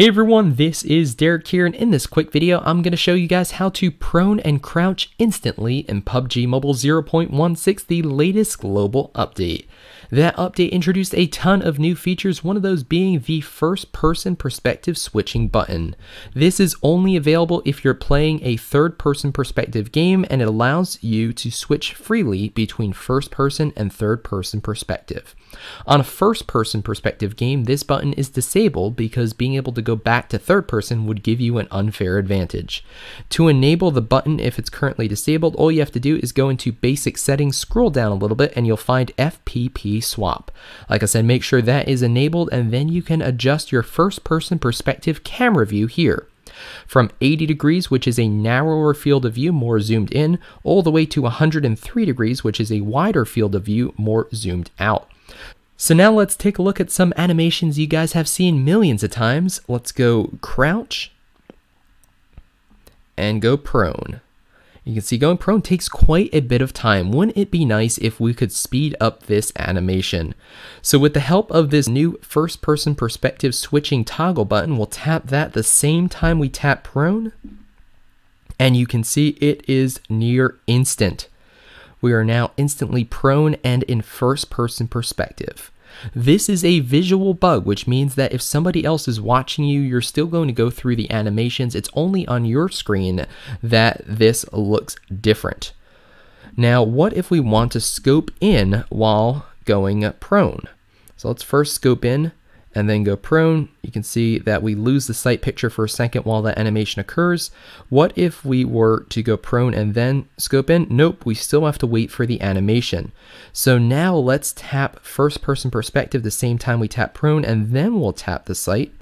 Hey everyone, this is Derek here, and in this quick video, I'm going to show you guys how to prone and crouch instantly in PUBG Mobile 0.16, the latest global update. That update introduced a ton of new features, one of those being the first person perspective switching button. This is only available if you're playing a third person perspective game and it allows you to switch freely between first person and third person perspective. On a first person perspective game, this button is disabled because being able to go back to third person would give you an unfair advantage. To enable the button if it's currently disabled, all you have to do is go into basic settings, scroll down a little bit, and you'll find FPP swap. Like I said, make sure that is enabled, and then you can adjust your first person perspective camera view here from 80 degrees, which is a narrower field of view, more zoomed in, all the way to 103 degrees, which is a wider field of view, more zoomed out. So now let's take a look at some animations you guys have seen millions of times. Let's go crouch and go prone. You can see going prone takes quite a bit of time. Wouldn't it be nice if we could speed up this animation? So with the help of this new first person perspective switching toggle button, we'll tap that the same time we tap prone. And you can see it is near instant we are now instantly prone and in first person perspective. This is a visual bug, which means that if somebody else is watching you, you're still going to go through the animations. It's only on your screen that this looks different. Now, what if we want to scope in while going prone? So let's first scope in and then go prone, you can see that we lose the sight picture for a second while that animation occurs. What if we were to go prone and then scope in? Nope, we still have to wait for the animation. So now let's tap first person perspective the same time we tap prone and then we'll tap the sight.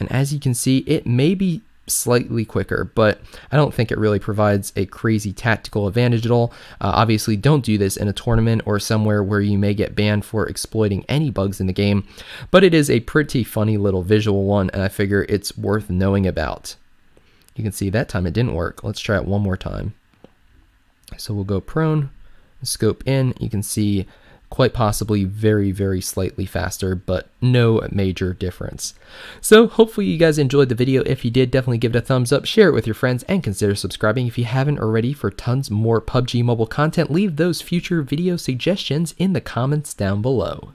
And as you can see, it may be slightly quicker, but I don't think it really provides a crazy tactical advantage at all. Uh, obviously, don't do this in a tournament or somewhere where you may get banned for exploiting any bugs in the game, but it is a pretty funny little visual one, and I figure it's worth knowing about. You can see that time it didn't work. Let's try it one more time. So we'll go prone, scope in. You can see quite possibly very, very slightly faster, but no major difference. So hopefully you guys enjoyed the video. If you did, definitely give it a thumbs up, share it with your friends, and consider subscribing if you haven't already for tons more PUBG Mobile content. Leave those future video suggestions in the comments down below.